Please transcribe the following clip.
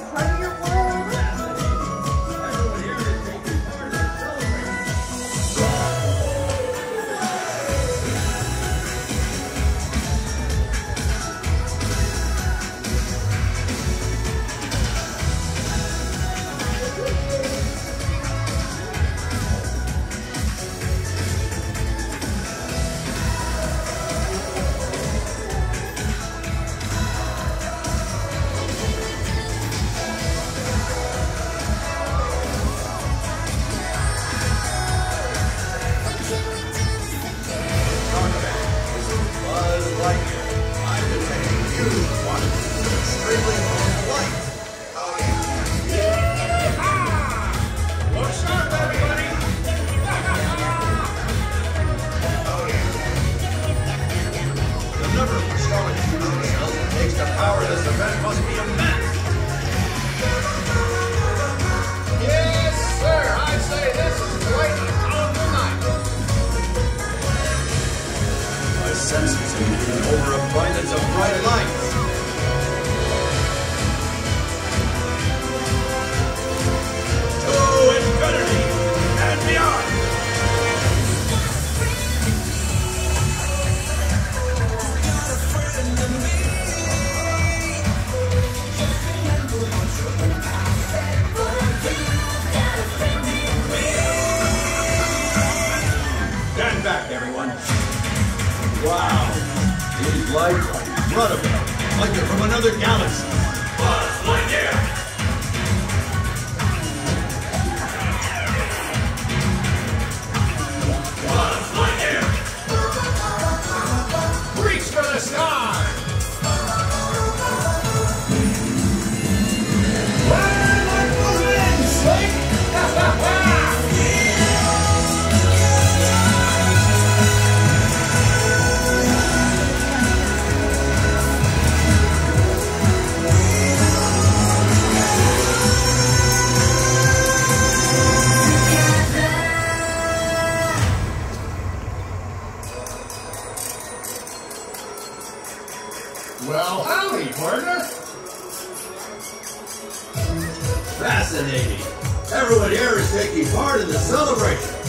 It's crazy. like you. I'm detecting you want extremely long flight. Everybody! of takes power this event must over abundance of bright light. Everyone here is taking part in the celebration.